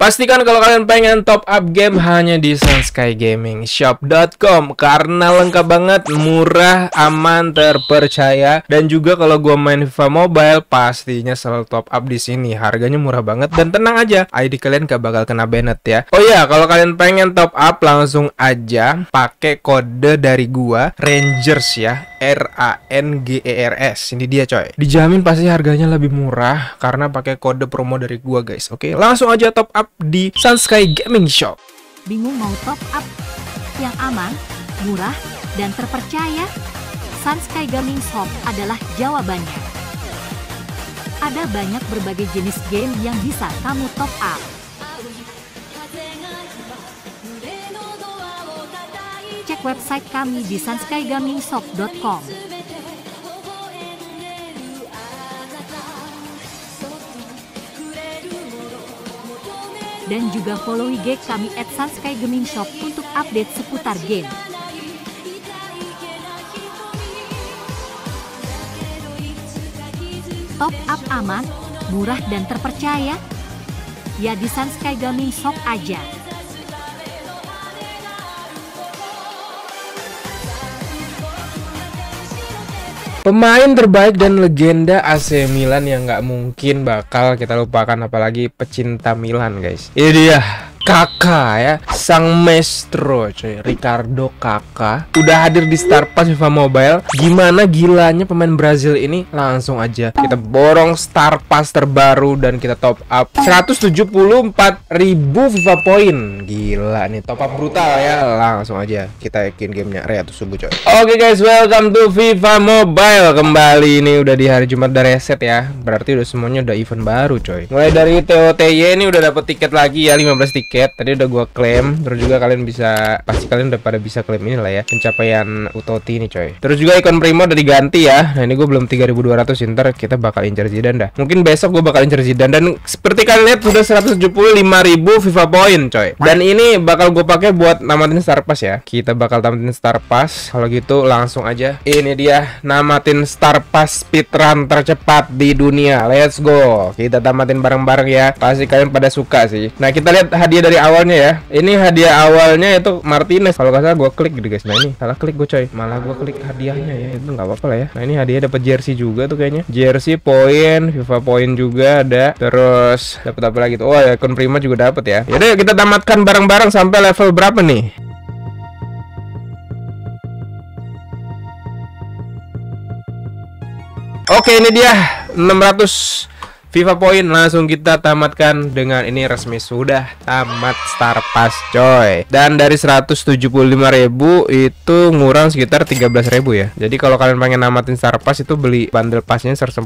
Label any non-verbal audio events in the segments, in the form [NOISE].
Pastikan kalau kalian pengen top up game hanya di sunskygamingshop.com karena lengkap banget, murah, aman, terpercaya dan juga kalau gua main FIFA Mobile pastinya selalu top up di sini. Harganya murah banget dan tenang aja, ID kalian gak bakal kena banned ya. Oh iya, kalau kalian pengen top up langsung aja pakai kode dari gua Rangers ya. R A N G E R S. Ini dia coy. Dijamin pasti harganya lebih murah karena pakai kode promo dari gua guys. Oke, langsung aja top up di Sunsky Gaming Shop. Bingung mau top up? Yang aman, murah, dan terpercaya? Sunsky Gaming Shop adalah jawabannya. Ada banyak berbagai jenis game yang bisa kamu top up. Cek website kami di sunskygamingshop.com. Dan juga follow IG kami at Sunsky Gaming Shop untuk update seputar game. Top up aman, murah dan terpercaya? Ya di Sunsky Gaming Shop aja. Pemain terbaik dan legenda AC Milan yang nggak mungkin bakal kita lupakan apalagi pecinta Milan guys. Ini dia Kakak ya, sang maestro coy, Ricardo Kakak udah hadir di Star Pass FIFA Mobile. Gimana gilanya pemain Brazil ini? Langsung aja kita borong Star Pass terbaru dan kita top up 174.000 FIFA point. Gila nih, top up brutal ya. Langsung aja kita yakin gamenya Reatu subuh coy. Oke guys, welcome to FIFA Mobile kembali ini udah di hari Jumat udah reset ya. Berarti udah semuanya udah event baru coy. Mulai dari TOTY ini udah dapet tiket lagi ya 15 tiket tiket tadi udah gua klaim terus juga kalian bisa pasti kalian udah pada bisa klaim ini lah ya pencapaian utoti ini coy. Terus juga ikon primo udah diganti ya. Nah ini gue belum 3200 ntar kita bakal incer Zidane dah. Mungkin besok gue bakal incer Zidane dan seperti kalian lihat sudah 175.000 FIFA point coy. Dan ini bakal gue pakai buat namatin Star Pass ya. Kita bakal tamatin Star Pass. Kalau gitu langsung aja. Ini dia namatin Star Pass speedrun tercepat di dunia. Let's go. Kita tamatin bareng-bareng ya. Pasti kalian pada suka sih. Nah kita lihat hadiah dari awalnya ya. Ini hadiah awalnya itu Martinez. Kalau nggak salah gue klik gitu guys. Nah ini salah klik gue coy. Malah gue klik hadiahnya ya. Itu nggak apa-apa lah ya. Nah ini hadiah dapat jersey juga tuh kayaknya. Jersey poin, FIFA poin juga ada. Terus dapat apa lagi tuh? Oh ya, akun prima juga dapat ya. Yaudah kita tamatkan bareng-bareng sampai level berapa nih? Oke ini dia 600 FIFA Point langsung kita tamatkan dengan ini resmi. Sudah tamat Star Pass coy. Dan dari 175.000 itu ngurang sekitar 13.000 ya. Jadi kalau kalian pengen namatin Star Pass itu beli bundle passnya 110.000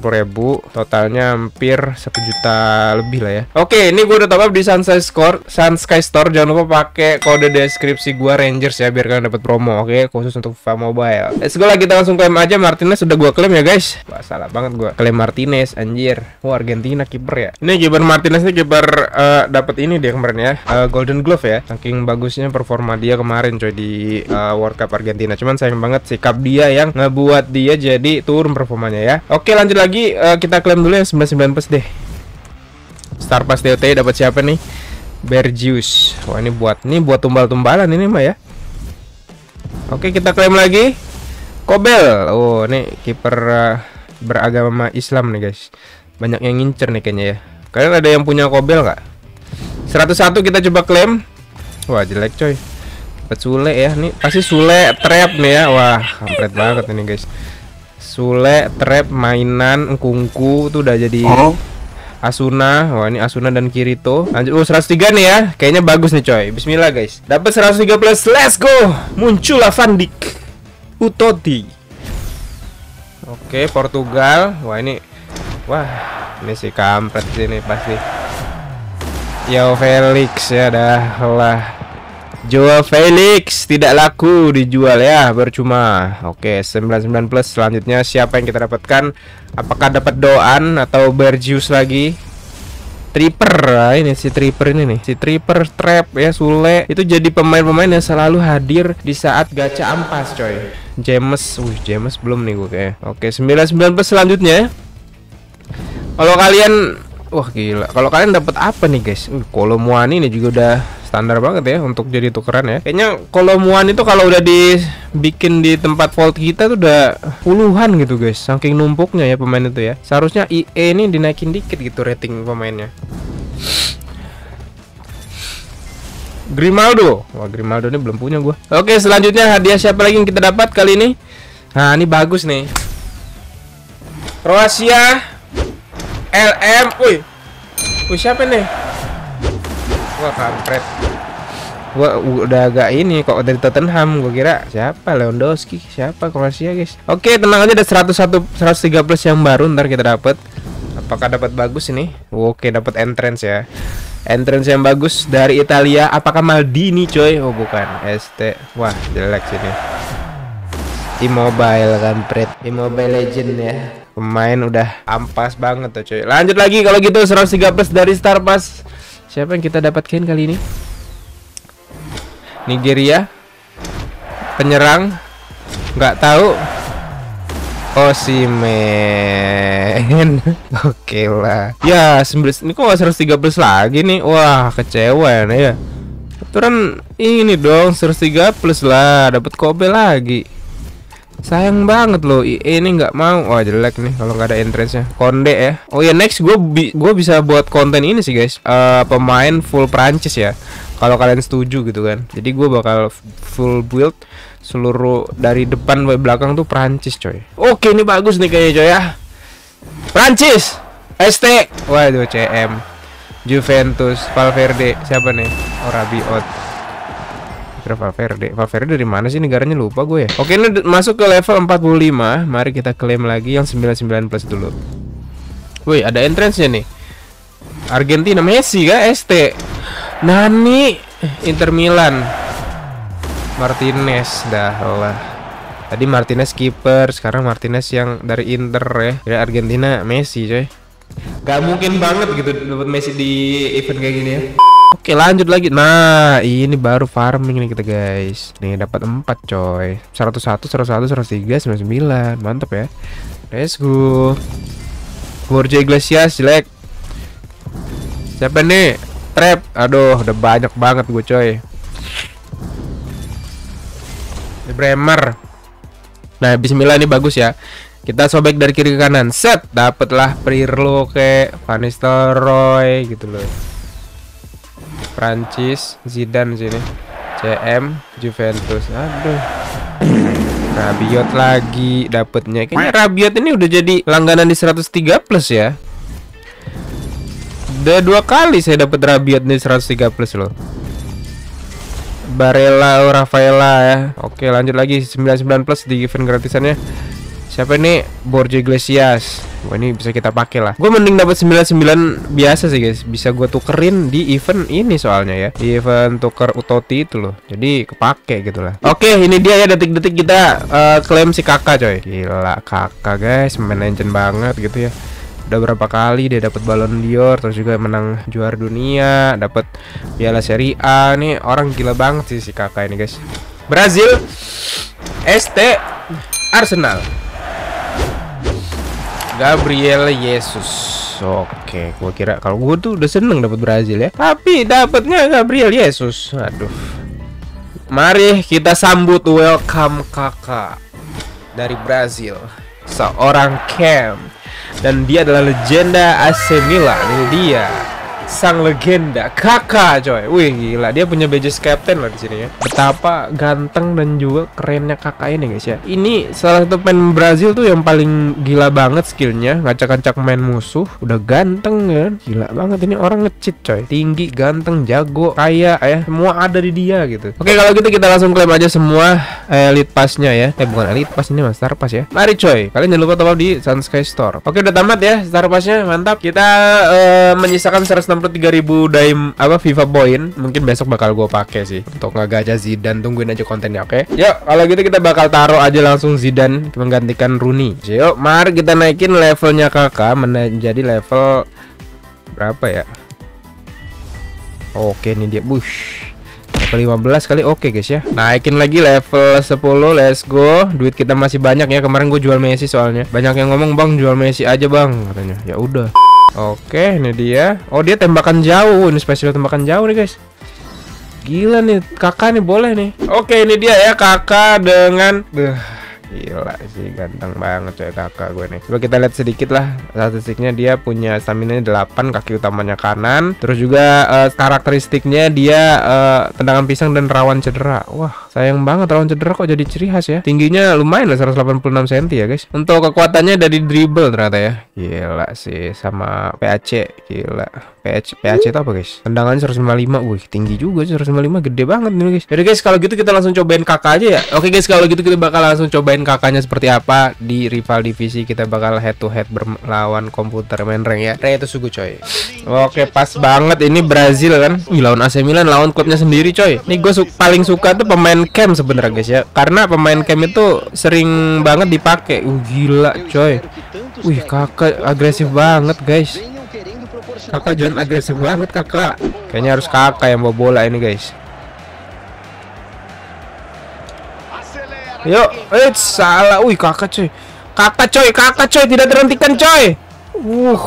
totalnya hampir 1 juta lebih lah ya. Oke ini gue udah top up di Sunsky Store Sunsky Store. Jangan lupa pakai kode deskripsi gua Rangers ya biar kalian dapat promo oke? Khusus untuk FIFA Mobile. Let's go lah kita langsung klaim aja. Martinez sudah gua klaim ya guys. Wah salah banget gua. Klaim Martinez anjir. Wah Argentina kiper ya. Ini kiper Martinez ini kiper uh, dapat ini dia kemarin ya. Uh, Golden Glove ya. Saking bagusnya performa dia kemarin coy di uh, World Cup Argentina. Cuman sayang banget sikap dia yang ngebuat dia jadi turun performanya ya. Oke, lanjut lagi uh, kita klaim dulu ya 99 plus deh. Star Pass TOT dapat siapa nih? Bergius. Wah, ini buat ini buat tumbal-tumbalan ini mah ya. Oke, kita klaim lagi. Kobel. Oh, ini kiper uh, beragama Islam nih, guys. Banyak yang ngincer nih kayaknya ya. Kalian ada yang punya kobel nggak? 101 kita coba klaim. Wah, jelek coy. Dapat Sule ya. Nih pasti Sule trap nih ya. Wah, kampret banget ini guys. Sule trap mainan kungku tuh udah jadi oh. Asuna. Wah, ini Asuna dan Kirito. Lanjut oh 103 nih ya. Kayaknya bagus nih coy. Bismillah guys. Dapat 103 plus. Let's go. Muncullah Van Dijk. Utoti. Oke, Portugal. Wah, ini Wah, ini si kampret sini pasti. Yo Felix ya dah lah. Joao Felix tidak laku dijual ya, percuma. Oke, 99 plus selanjutnya siapa yang kita dapatkan? Apakah dapat Doan atau Bergius lagi? Tripper nah, ini si Tripper ini nih si Tripper Trap ya Sule itu jadi pemain-pemain yang selalu hadir di saat gacha ampas coy James, wih James belum nih gue kayak Oke 99 plus selanjutnya kalau kalian Wah gila. Kalau kalian dapat apa nih guys? Uh, Kolomuani ini juga udah standar banget ya untuk jadi tukeran ya. Kayaknya Kolomuani itu kalau udah dibikin di tempat vault kita tuh udah puluhan gitu guys. Saking numpuknya ya pemain itu ya. Seharusnya IE ini dinaikin dikit gitu rating pemainnya. Grimaldo. Wah, Grimaldo ini belum punya gua. Oke, selanjutnya hadiah siapa lagi yang kita dapat kali ini? Nah, ini bagus nih. Kroasia LM. Wih. Wih, siapa nih? Wah, kampret. Gua udah agak ini kok dari Tottenham gua kira siapa? Lewandowski siapa? Kroasia guys. Oke tenang aja ada 101 103 plus yang baru ntar kita dapat apakah dapat bagus ini? Oke dapat entrance ya. Entrance yang bagus dari Italia. Apakah Maldini coy? Oh bukan. ST wah jelek sini Immobile kan Pret Immobile legend ya pemain udah ampas banget tuh coy lanjut lagi kalau gitu 103 plus dari Star Pass. Siapa yang kita dapatkan kali ini? Nigeria. Penyerang. Nggak tahu. Osimen [LAUGHS] Oke lah. Ya 19 Ini kok 113 lagi nih? Wah kecewa nih ya. Aturan ini dong 103 plus lah. Dapat Kobe lagi Sayang banget loh IE ini nggak mau. Wah jelek nih kalau nggak ada entrance nya Konde ya. Oh ya next gue bi gua bisa buat konten ini sih guys. Uh, Pemain full Prancis ya kalau kalian setuju gitu kan. Jadi gue bakal full build seluruh dari depan sampai belakang tuh Prancis coy. Oke ini bagus nih kayaknya coy ya. Prancis! ST waduh CM Juventus Valverde. Siapa nih? Oh Rabiot kira Valverde. Valverde dari mana sih negaranya? Lupa gue ya. Oke ini masuk ke level 45 mari kita klaim lagi yang 99 plus dulu. Woi ada entrance nya nih. Argentina Messi kah? ST Nani? Inter Milan. Martinez dah lah. Tadi Martinez kiper Sekarang Martinez yang dari Inter ya. Dari Argentina Messi coy. Gak mungkin banget gitu dapat Messi di event kayak gini ya Oke lanjut lagi. Nah ini baru farming nih kita guys. Nih dapat 4 coy. 101, 101, 103, 99 Mantap ya. Let's go. Borja Iglesias jelek. Siapa nih? Trap. Aduh udah banyak banget gue coy. Di Bremer. Nah bismillah ini bagus ya. Kita sobek dari kiri ke kanan. Set Dapatlah Pirlo ke Van Nistelrooy gitu loh Prancis Zidane sini CM Juventus Aduh [CLEARS THROAT] Rabiot lagi dapetnya Kayaknya Rabiot ini udah jadi langganan di 103 plus ya Udah dua kali saya dapat Rabiot di 103 plus loh. Barella Rafaela ya. Oke, lanjut lagi 99 plus di event gratisannya. Siapa ini? Borja Iglesias. Wah, ini bisa kita pakai lah. Gue mending dapat 99 biasa sih, guys. Bisa gue tukerin di event ini soalnya ya. Di event tuker Utoti itu loh. Jadi kepake gitu lah. Oke, ini dia ya detik-detik kita uh, klaim si kakak coy. Gila, kakak guys, main legend banget gitu ya udah berapa kali dia dapat Ballon d'Or terus juga menang juara dunia dapat Piala Serie A nih orang gila banget sih si kakak ini guys Brazil ST Arsenal Gabriel Jesus Oke, gua kira kalau gua tuh udah seneng dapat Brazil ya. Tapi dapatnya Gabriel Jesus. Aduh. Mari kita sambut welcome kakak dari Brazil. Seorang Cam dan dia adalah legenda AC Milan ini dia sang legenda kakak coy. Wih gila. Dia punya badges captain lah di sini ya. Betapa ganteng dan juga kerennya kakak ini guys ya. Ini salah satu pemain Brazil tuh yang paling gila banget skillnya. Ngacak-ngacak main musuh. Udah ganteng kan gila banget. Ini orang ngecit coy. Tinggi ganteng jago kaya ya. Semua ada di dia gitu. Oke kalau gitu kita langsung klaim aja semua elite passnya ya. Eh bukan elite pass ini mas star pass ya. Mari coy. Kalian jangan lupa top up di Sunsky Store. Oke udah tamat ya star passnya. Mantap. Kita uh, menyisakan 160 ribu daim apa FIFA point mungkin besok bakal gue pakai sih. Untuk ngegajah Zidane tungguin aja kontennya oke? Okay? yuk kalau gitu kita bakal taruh aja langsung Zidane menggantikan Rooney. Yuk mari kita naikin levelnya kakak menjadi level berapa ya? Oke ini dia bush. Level 15 kali oke guys ya. Naikin lagi level 10 let's go. Duit kita masih banyak ya kemarin gue jual Messi soalnya. Banyak yang ngomong bang jual Messi aja bang katanya. Ya udah Oke, ini dia. Oh, dia tembakan jauh. Ini spesial tembakan jauh nih, guys. Gila nih, kakak nih boleh nih. Oke, ini dia ya kakak dengan Duh, Gila sih, ganteng banget coy kakak gue nih. Coba kita lihat sedikit lah statistiknya dia punya stamina 8, kaki utamanya kanan. Terus juga uh, karakteristiknya dia uh, tendangan pisang dan rawan cedera. Wah, sayang banget rawan cedera kok jadi ciri khas ya. Tingginya lumayan lah 186 cm ya guys. Untuk kekuatannya dari dribble ternyata ya. Gila sih sama PAC, gila. PH, PHC itu apa guys? Tendangannya 155 Wih tinggi juga 155 gede banget nih guys Jadi guys kalau gitu kita langsung cobain kakak aja ya Oke guys kalau gitu kita bakal langsung cobain kakaknya seperti apa Di rival divisi kita bakal head to head berlawan komputer main rank ya? Ray itu sugu coy. Oke pas banget. Ini Brazil kan? Wih lawan AC Milan lawan klubnya sendiri coy. Nih gue su paling suka tuh pemain cam sebenarnya guys ya. Karena pemain cam itu sering banget dipakai. Uh gila coy. Wih kakak agresif banget guys. Kakak jangan agresif banget kakak. Kayaknya harus kakak yang bawa bola ini guys. Yuk, eh salah. Wih kakak coy. Kakak coy, kakak coy tidak terhentikan coy. Uh.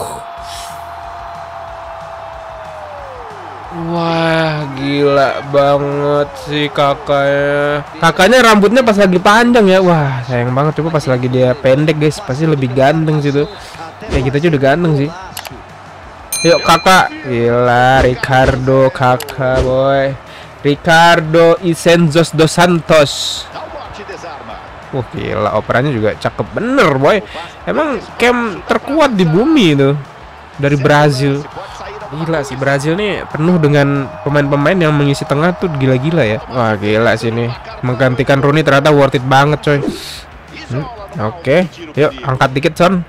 Wah, gila banget sih kakaknya. Kakaknya rambutnya pas lagi panjang ya. Wah, sayang banget coba pas lagi dia pendek, guys. Pasti lebih ganteng sih tuh. Kayak kita juga udah ganteng sih. Yuk kakak Gila Ricardo kakak boy Ricardo Isenzos dos Santos Wah gila operannya juga cakep. Bener boy. Emang camp terkuat di bumi itu Dari Brazil. Gila sih Brazil nih penuh dengan pemain-pemain yang mengisi tengah tuh gila-gila ya. Wah gila sih nih. Menggantikan Rooney ternyata worth it banget coy. Hmm, Oke. Okay. Yuk angkat dikit son.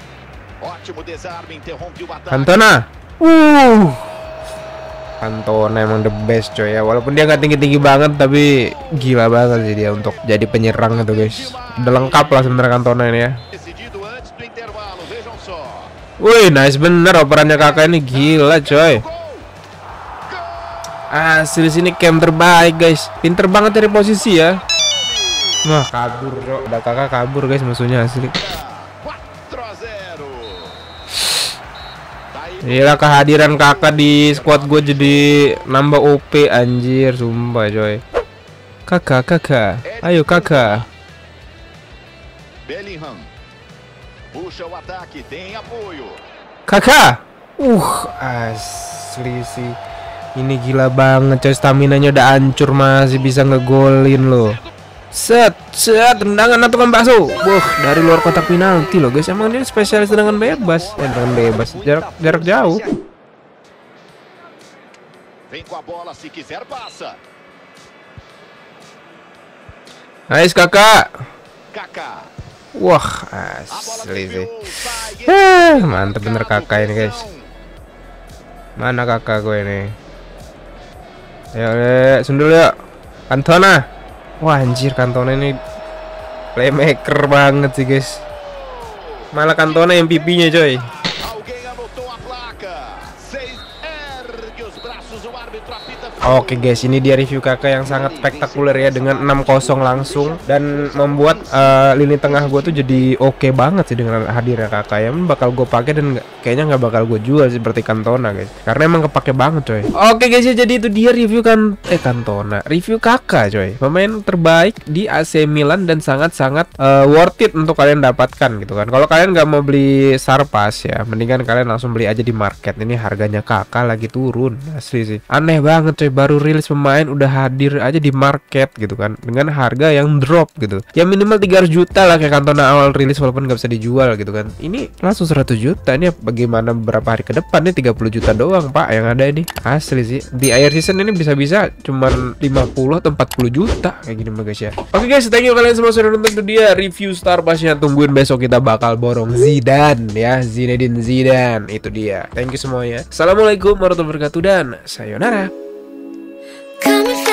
Cantona Uh. Cantona emang the best coy ya. Walaupun dia nggak tinggi-tinggi banget Tapi gila banget sih dia untuk jadi penyerang itu guys. Udah lengkap lah sebenarnya Cantona ini ya. Wih nice bener. Operannya kakak ini gila coy. Asli sini camp terbaik guys. Pinter banget dari posisi ya. Wah kabur bro Udah kakak kabur guys musuhnya asli Gila kehadiran kakak di squad gue jadi nambah OP anjir sumpah coy. Kakak, kakak. Ayo kakak. Kakak. Uh, asli sih. Ini gila banget coy stamina-nya udah hancur masih bisa ngegolin loh. Set, set, tendangan atau bakso. Wah, dari luar kotak penalti loh, guys. Emang dia spesialis tendangan bebas. Eh, tendangan bebas, jarak jarak jauh. Nice kakak. Kakak. Wah, asli sih. Eh, mantep bener kakak ini, guys. Mana kakak gue ini? Ayo, sundul yuk. Antona. Wah anjir Kantona ini playmaker banget sih guys. Malah Kantona pipinya coy. Oke guys, ini dia review kakak yang sangat spektakuler ya dengan 6-0 langsung dan membuat uh, lini tengah gue tuh jadi oke okay banget sih dengan hadirnya kakak ya. Bakal gue pakai dan gak, kayaknya nggak bakal gue jual seperti Kantona guys. Karena emang kepake banget coy. Oke guys ya jadi itu dia review kan eh Kantona, review kakak coy. Pemain terbaik di AC Milan dan sangat-sangat uh, worth it untuk kalian dapatkan gitu kan. Kalau kalian nggak mau beli Sarpas ya, mendingan kalian langsung beli aja di market. Ini harganya kakak lagi turun asli sih. Aneh banget coy baru rilis pemain udah hadir aja di market gitu kan dengan harga yang drop gitu. Ya minimal 300 juta lah kayak kantona awal rilis walaupun nggak bisa dijual gitu kan. Ini langsung 100 juta ini bagaimana beberapa hari ke depan? Nih 30 juta doang pak yang ada ini. Asli sih. Di air season ini bisa-bisa cuman 50 atau 40 juta. Kayak gini guys ya. Oke guys thank you kalian semua sudah nonton. Dia review Star Pasnya tungguin besok kita bakal borong Zidane ya. Zinedine Zidane. Itu dia. Thank you semuanya. Assalamualaikum warahmatullahi wabarakatuh dan sayonara Coming